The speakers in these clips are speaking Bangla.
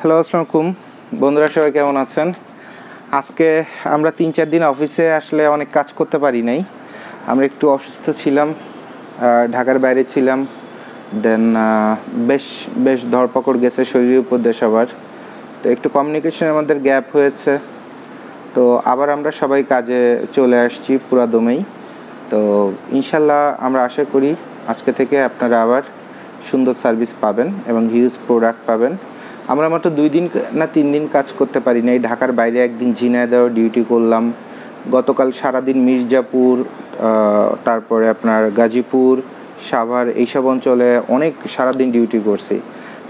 হ্যালো আসসালামু আলাইকুম বন্ধুরা, সবাই কেমন আছেন? আজকে আমরা তিন চার দিন অফিসে আসলে অনেক কাজ করতে পারি নাই। আমরা একটু অসুস্থ ছিলাম ঢাকার বাইরে ছিলাম। দেন বেশ বেশ ধরপকড় গেছে শরীরের উপর দিয়ে সবার। তো একটু কমিউনিকেশনের আমাদের গ্যাপ হয়েছে। তো আবার আমরা সবাই কাজে চলে আসছি পুরা দমেই। তো ইনশাল্লাহ আমরা আশা করি আজকে থেকে আপনারা আবার সুন্দর সার্ভিস পাবেন এবং হিউজ প্রোডাক্ট পাবেন। আমরা মাত্র দুই দিন না তিন দিন কাজ করতে পারি না এই ঢাকার বাইরে একদিন ঝিনাইদহ ডিউটি করলাম। গতকাল সারাদিন মির্জাপুর তারপরে আপনার গাজীপুর, সাভার এইসব অঞ্চলে অনেক সারাদিন ডিউটি করছি।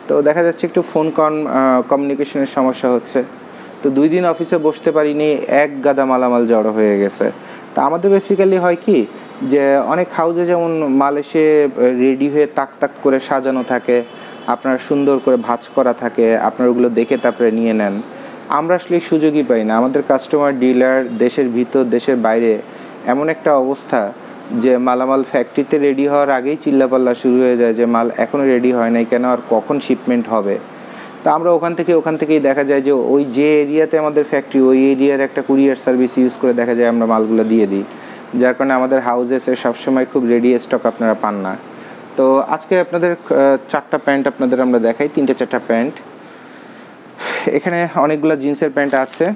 তো দেখা যাচ্ছে একটু ফোন কমিউনিকেশনের সমস্যা হচ্ছে। তো দুই দিন অফিসে বসতে পারিনি, এক গাদা মালামাল জড়ো হয়ে গেছে। তা আমাদের বেসিক্যালি হয় কি যে অনেক হাউজে যেমন মাল এসে রেডি হয়ে তাক তাক করে সাজানো থাকে আপনার সুন্দর করে ভাঁজ করা থাকে, আপনার ওগুলো দেখে তারপরে নিয়ে নেন। আমরা আসলে সুযোগই পাই না। আমাদের কাস্টমার ডিলার দেশের ভিতর, দেশের বাইরে এমন একটা অবস্থা যে মালামাল ফ্যাক্টরিতে রেডি হওয়ার আগেই চিল্লাপাল্লা শুরু হয়ে যায় যে মাল এখনও রেডি হয় নাই কেন আর কখন শিপমেন্ট হবে। তা আমরা ওখান থেকে, ওখান থেকেই দেখা যায় যে ওই যে এরিয়াতে আমাদের ফ্যাক্টরি ওই এরিয়ার একটা কুরিয়ার সার্ভিস ইউজ করে দেখা যায় আমরা মালগুলো দিয়ে দিই। যার কারণে আমাদের হাউজেসে সবসময় খুব রেডি স্টক আপনারা পান না। তো আজকে আপনাদের চারটা প্যান্ট আপনাদের আমরা দেখাই, তিনটে চারটা প্যান্ট। এখানে অনেকগুলো জিন্সের প্যান্ট আছে,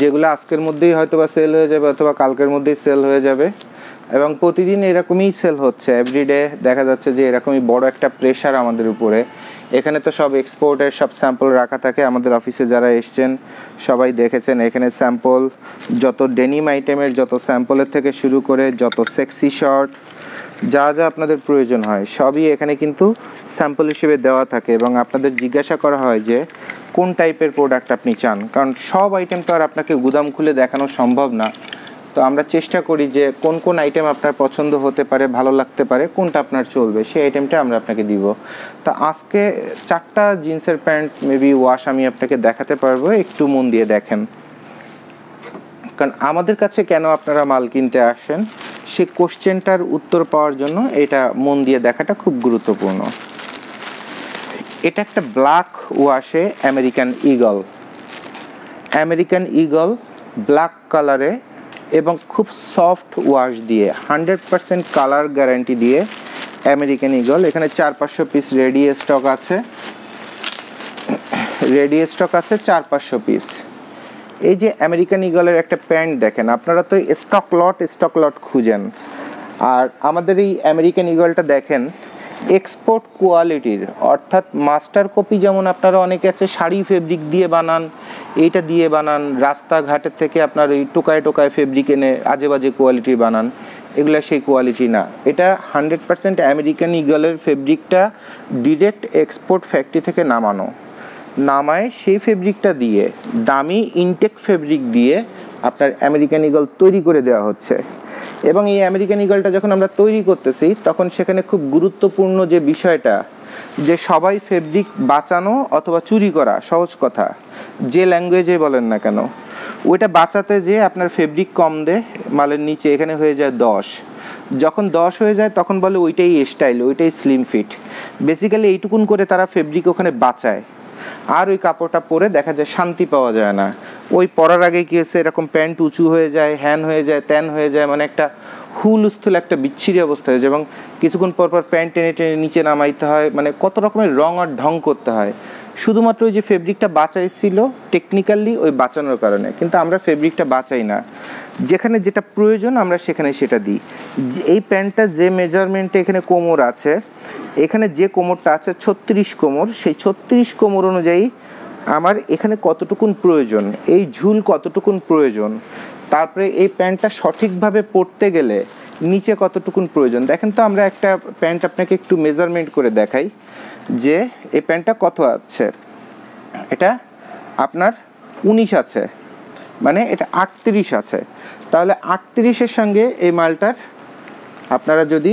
যেগুলো আজকের মধ্যেই হয়তো বা সেল হয়ে যাবে অথবা কালকের মধ্যেই সেল হয়ে যাবে। এবং প্রতিদিন এরকমই সেল হচ্ছে এভরিডে দেখা যাচ্ছে যে এরকমই বড় একটা প্রেশার আমাদের উপরে। এখানে তো সব এক্সপোর্টের সব স্যাম্পল রাখা থাকে, আমাদের অফিসে যারা এসছেন, সবাই দেখেছেন, এখানে স্যাম্পল যত ডেনিম আইটেমের যত স্যাম্পলের থেকে শুরু করে, যত সেক্সি শর্ট যা যা আপনাদের প্রয়োজন হয়, সবই এখানে কিন্তু স্যাম্পল হিসেবে দেওয়া থাকে এবং আপনাদের জিজ্ঞাসা করা হয় যে কোন টাইপের প্রোডাক্ট আপনি চান? কারণ সব আইটেম তো আর আপনাকে গুদাম খুলে দেখানো সম্ভব না। তো আমরা চেষ্টা করি যে কোন কোন আইটেম আপনার পছন্দ হতে পারে, ভালো লাগতে পারে, কোনটা আপনার চলবে, সেই আইটেমটা আমরা আপনাকে দিব। তা আজকে চারটা জিন্সের প্যান্ট মেবি ওয়াশ আমি আপনাকে দেখাতে পারব, একটু মন দিয়ে দেখেন। কারণ আমাদের কাছে কেন আপনারা মাল কিনতে আসেন? সেই কোশ্চেনটার উত্তর পাওয়ার জন্য এটা মন দিয়ে দেখাটা খুব গুরুত্বপূর্ণ। এটা একটা black ওয়াশে American Eagle. American Eagle black কালারে এবং খুব সফট ওয়াশ দিয়ে, হান্ড্রেড পারসেন্ট কালার গ্যারান্টি দিয়ে আমেরিকান ইগল। এখানে চার পাঁচশো পিস রেডি স্টক আছে। রেডি স্টক আছে চার পাঁচশো পিস। এই যে আমেরিকান ইগলের একটা প্যান্ট দেখেন, আপনারা তো স্টক লট স্টক লট খুঁজেন। আর আমাদের এই আমেরিকান ইগলটা দেখেন এক্সপোর্ট কোয়ালিটির অর্থাৎ মাস্টার কপি যেমন আপনারা অনেকে আছে, শাড়ি ফেব্রিক দিয়ে বানান, এইটা দিয়ে বানান রাস্তাঘাটের থেকে আপনার ওই টোকায় টোকায় ফেব্রিক এনে আজে বাজে কোয়ালিটির বানান, এগুলো সেই কোয়ালিটি না। এটা হান্ড্রেড পার্সেন্ট আমেরিকান ইগলের ফেব্রিকটা ডিরেক্ট এক্সপোর্ট ফ্যাক্টরি থেকে নামানো। নামায় সেই ফেব্রিকটা দিয়ে, দামি ইনটেক ফেব্রিক দিয়ে আপনার আমেরিকান ইগল তৈরি করে দেওয়া হচ্ছে। এবং এই আমেরিকান ইগলটা যখন আমরা তৈরি করতেছি, তখন সেখানে খুব গুরুত্বপূর্ণ যে বিষয়টা, যে সবাই ফেব্রিক বাঁচানো অথবা চুরি করা সহজ কথা, যে ল্যাঙ্গুয়েজে বলেন না কেন, ওইটা বাঁচাতে যে আপনার ফেব্রিক কম দে, মালের নিচে এখানে হয়ে যায় দশ। যখন দশ হয়ে যায়, তখন বলে ওইটাই স্টাইল ওইটাই স্লিম ফিট বেসিক্যালি এইটুকুন করে তারা ফেব্রিক ওখানে বাঁচায়। আর ওই কাপড়টা পরে দেখা যায় শান্তি পাওয়া যায় না। ওই পরার আগে কি হয়েছে? এরকম প্যান্ট উঁচু হয়ে যায়, হ্যান হয়ে যায়, ত্যান হয়ে যায় মানে একটা হুলস্থুল একটা বিচ্ছিরি অবস্থা হয়ে এবং কিছুক্ষণ পর পর প্যান্ট টেনে টেনে নিচে নামাইতে হয় মানে কত রকমের রং আর ঢং করতে হয়। শুধুমাত্র ওই যে ফেব্রিকটা বাঁচাইছিল টেকনিক্যালি ওই বাঁচানোর কারণে, কিন্তু আমরা ফেব্রিকটা বাঁচাই না। যেখানে যেটা প্রয়োজন, আমরা সেখানে সেটা দিই। এই প্যান্টটা যে মেজারমেন্টে এখানে কোমর আছে, এখানে যে কোমরটা আছে, ছত্রিশ কোমর, সেই ছত্রিশ কোমর অনুযায়ী আমার এখানে কতটুকুন প্রয়োজন, এই ঝুল কতটুকুন প্রয়োজন তারপরে এই প্যান্টটা সঠিকভাবে পরতে গেলে নিচে কতটুকুন প্রয়োজন? দেখেন তো, আমরা একটা প্যান্ট আপনাকে একটু মেজারমেন্ট করে দেখাই যে এই প্যান্টটা কত আছে। এটা আপনার উনিশ আছে মানে এটা আটত্রিশ আছে। তাহলে আটত্রিশের সঙ্গে এই মালটার আপনারা যদি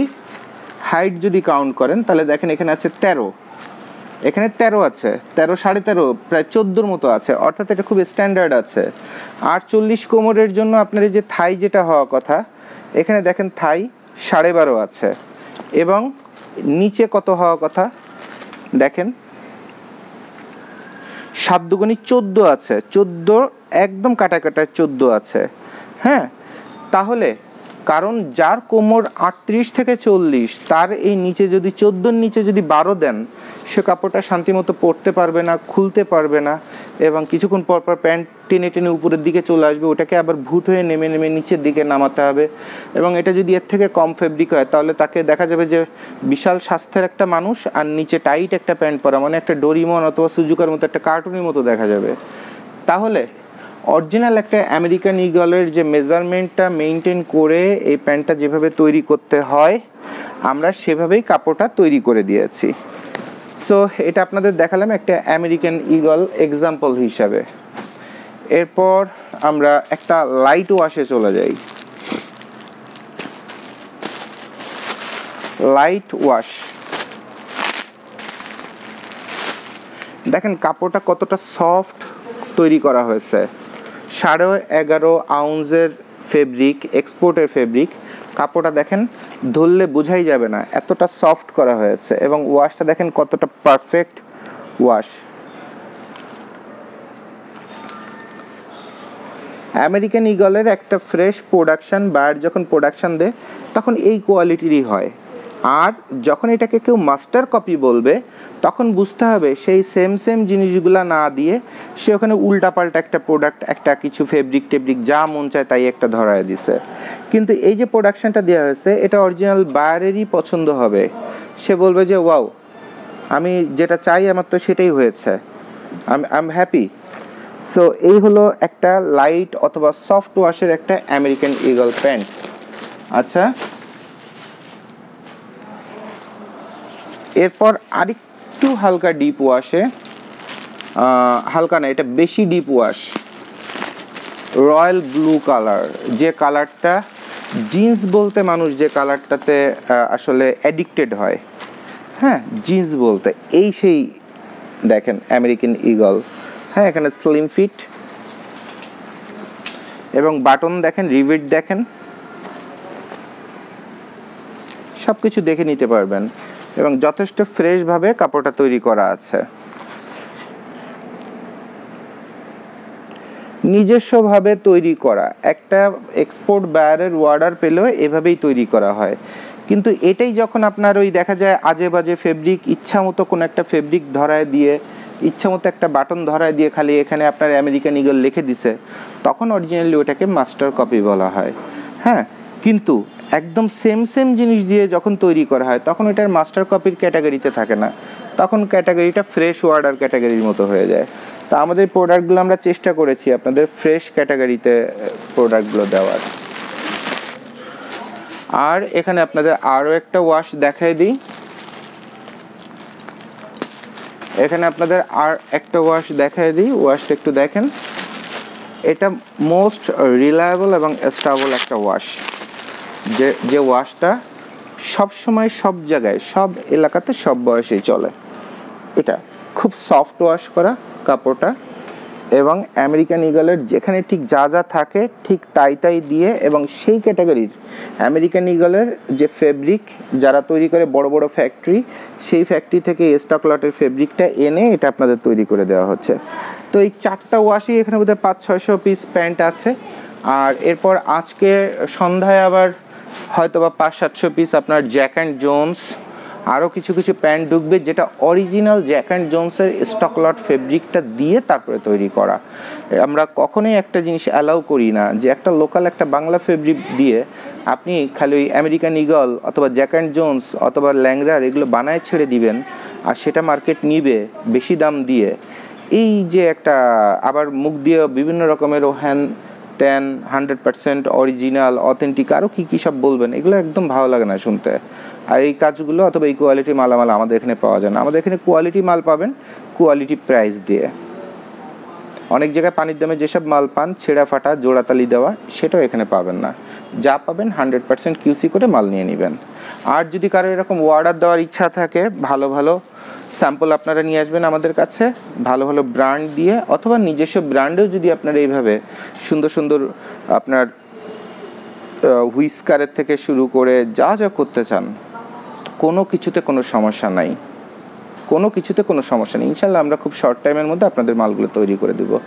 হাইট যদি কাউন্ট করেন, তাহলে দেখেন এখানে আছে তেরো। এখানে তেরো আছে। তেরো, সাড়ে তেরো, প্রায় চোদ্দোর মতো আছে। অর্থাৎ এটা খুব স্ট্যান্ডার্ড আছে। আর চল্লিশ কোমরের জন্য আপনার এই যে থাই যেটা হওয়া কথা, এখানে দেখেন থাই সাড়ে বারো আছে। এবং নিচে কত হওয়া কথা? দেখেন, সাত দুগুনি চোদ্দ আছে। চোদ্দ একদম কাটা কাটায় চোদ্দ আছে। হ্যাঁ? তাহলে কারণ যার কোমর আটত্রিশ থেকে চল্লিশ, তার এই নিচে যদি চোদ্দোর নিচে যদি বারো দেন, সে কাপড়টা শান্তিমতো পরতে পারবে না, খুলতে পারবে না এবং কিছুক্ষণ পর পর প্যান্ট টেনে টেনে উপরের দিকে চলে আসবে, ওটাকে আবার ভুট হয়ে নেমে নেমে নিচের দিকে নামাতে হবে এবং এটা যদি এর থেকে কম ফেব্রিক হয়, তাহলে তাকে দেখা যাবে যে বিশাল স্বাস্থ্যের একটা মানুষ আর নিচে টাইট একটা প্যান্ট পরা মানে একটা ডোরিমন অথবা সুজুকার মতো, একটা কার্টুনের মতো দেখা যাবে। তাহলে অরিজিনাল একটা আমেরিকান ইগলের যে মেজারমেন্টটা মেনটেন করে এই প্যান্টটা যেভাবে তৈরি করতে হয়, আমরা সেভাবেই কাপড়টা তৈরি করে দিয়েছি। সো এটা আপনাদের দেখালাম একটা আমেরিকান ইগল এক্সাম্পল হিসাবে। এরপর আমরা একটা লাইট ওয়াশে চলে যাই। লাইট ওয়াশ দেখেন, কাপড়টা কতটা সফট তৈরি করা হয়েছে। সাড়ে এগারো আউন্সের ফেব্রিক এক্সপোর্টের ফেব্রিক কাপড়টা দেখেন ধরলে বোঝাই যাবে না, এতটা সফট করা হয়েছে এবং ওয়াশটা দেখেন কতটা পারফেক্ট ওয়াশ আমেরিকান ইগলের একটা ফ্রেশ প্রোডাকশান বায়ার যখন প্রোডাকশান দেয়, তখন এই কোয়ালিটিরই হয়। আর যখন এটাকে কেউ মাস্টার কপি বলবে, তখন বুঝতে হবে সেই সেম সেম জিনিসগুলো না দিয়ে সে ওখানে উল্টাপাল্টা একটা প্রোডাক্ট একটা কিছু ফেব্রিক টেব্রিক যা মন চায় তাই একটা ধরায় দিছে। কিন্তু এই যে প্রোডাকশনটা দেওয়া হয়েছে, এটা অরিজিনাল বায়ারেরই পছন্দ হবে। সে বলবে যে, ওয়াও, আমি যেটা চাই আমার তো সেটাই হয়েছে। আই এম হ্যাপি সো এই হলো একটা লাইট অথবা সফট ওয়াশের একটা আমেরিকান ইগল প্যান্ট আচ্ছা এরপর আরেকটু হালকা ডিপ ওয়াশে হালকা না, এটা বেশি deep wash royal blue colour যে কালারটা জিন্স বলতে মানুষ যে কালারটাতে আসলে অ্যাডিক্টেড হয় হ্যাঁ জিন্স বলতে, এই সেই দেখেন আমেরিকান ইগল হ্যাঁ এখানে স্লিম ফিট এবং বাটন দেখেন রিভিট দেখেন সব কিছু দেখে নিতে পারবেন। এবং যথেষ্ট ফ্রেশভাবে কাপড়টা তৈরি করা আছে। নিজস্বভাবে তৈরি করা। একটা এক্সপোর্ট বায়ারের অর্ডার পেলেও এভাবেই তৈরি করা হয়। কিন্তু এটাই যখন আপনার ওই দেখা যায় আজে বাজে ফেব্রিক ইচ্ছা মতো কোনো একটা ফেব্রিক ধরায় দিয়ে ইচ্ছা মতো একটা বাটন ধরায় দিয়ে খালি এখানে আপনার আমেরিকান ইগল লিখে দিছে, তখন অরিজিনালি ওটাকে মাস্টার কপি বলা হয়। হ্যাঁ কিন্তু একদম সেম সেম জিনিস দিয়ে যখন তৈরি করা হয়, তখন এটার মাস্টার কপির ক্যাটাগরিতে থাকে না। তখন ক্যাটাগরিটা ফ্রেশ ওয়ার্ডার ক্যাটাগরির মতো হয়ে যায়। তো আমাদের প্রোডাক্টগুলো আমরা চেষ্টা করেছি, আপনাদের ফ্রেশ ক্যাটাগরিতে প্রোডাক্টগুলো দেওয়ার। আর এখানে আপনাদের আরও একটা ওয়াশ দেখাই দিই। এখানে আপনাদের আর একটা ওয়াশ দেখাই দিই। ওয়াশটা একটু দেখেন। এটা মোস্ট রিলায়েবল এবং স্টেবল একটা ওয়াশ যে যে ওয়াশটা সব সময় সব জায়গায়, সব এলাকাতে সব বয়সেই চলে। এটা খুব সফট ওয়াশ করা কাপড়টা এবং আমেরিকান ইগলের যেখানে ঠিক যা যা থাকে ঠিক তাই তাই দিয়ে এবং সেই ক্যাটাগরির আমেরিকান ইগলের যে ফেব্রিক যারা তৈরি করে বড় বড় ফ্যাক্টরি সেই ফ্যাক্টরি থেকে স্টক লটের ফেব্রিকটা এনে এটা আপনাদের তৈরি করে দেওয়া হচ্ছে। তো এই চারটা ওয়াশই এখানে বোধহয় পাঁচ, ছয়শো পিস প্যান্ট আছে। আর এরপর আজকে সন্ধ্যায় আবার হয়তো বা পাঁচ, সাতশো পিস আপনার জ্যাক অ্যান্ড জোন্স আরও কিছু কিছু প্যান্ট ঢুকবে, যেটা অরিজিনাল জ্যাক অ্যান্ড জোন্সের স্টক লট ফেব্রিকটা দিয়ে তারপরে তৈরি করা। আমরা কখনোই একটা জিনিস অ্যালাউ করি না যে একটা লোকাল একটা বাংলা ফেব্রিক দিয়ে আপনি খালি ওই আমেরিকান ইগল অথবা জ্যাক অ্যান্ড জোন্স অথবা ল্যাংরার এগুলো বানায় ছেড়ে দিবেন আর সেটা মার্কেট নিবে বেশি দাম দিয়ে। এই যে একটা আবার মুখ দিয়ে বিভিন্ন রকমের ও হ্যান ten hundred percent original authentic আরও কী কী সব বলবেন? এগুলো একদম ভালো লাগে না শুনতে। আর এই কাজগুলো অথবা এই কোয়ালিটির মালামাল আমাদের এখানে পাওয়া যায় না। আমাদের এখানে কোয়ালিটি মাল পাবেন কোয়ালিটি প্রাইস দিয়ে। অনেক জায়গায় পানির দামে যেসব মাল পান, ছেঁড়া ফাটা জোড়াতালি দেওয়া, সেটাও এখানে পাবেন না। যা পাবেন হান্ড্রেড পার্সেন্ট কিউসি করে মাল নিয়ে নেবেন। আর যদি কারও এরকম অর্ডার দেওয়ার ইচ্ছা থাকে, ভালো ভালো স্যাম্পল আপনারা নিয়ে আসবেন আমাদের কাছে। ভালো ভালো ব্র্যান্ড দিয়ে অথবা নিজস্ব ব্র্যান্ডেও যদি আপনারা এইভাবে সুন্দর সুন্দর আপনার হুইস্কারের থেকে শুরু করে যা যা করতে চান, কোনো কিছুতে কোনো সমস্যা নাই। কোনো কিছুতে কোনো সমস্যা নেই। ইনশাল্লাহ আমরা খুব শর্ট টাইমের মধ্যে আপনাদের মালগুলো তৈরি করে দেবো।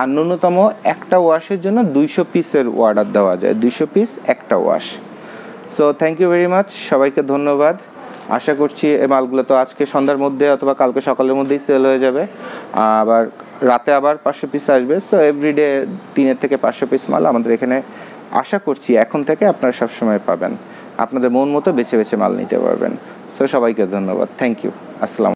আর ন্যূনতম একটা ওয়াশের জন্য দুইশো পিসের অর্ডার দেওয়া যায়। দুইশো পিস একটা wash so thank you very much সবাইকে ধন্যবাদ। আশা করছি এই মালগুলো তো আজকে সন্ধ্যার মধ্যে অথবা কালকে সকালের মধ্যেই সেল হয়ে যাবে। আবার রাতে আবার পাঁচশো পিস আসবে। সো এভরিডে তিনের থেকে পাঁচশো পিস মাল আমাদের এখানে আশা করছি এখন থেকে আপনারা সবসময় পাবেন। আপনাদের মন মতো বেছে বেছে মাল নিতে পারবেন। সো সবাইকে ধন্যবাদ। থ্যাংক ইউ আসসালাম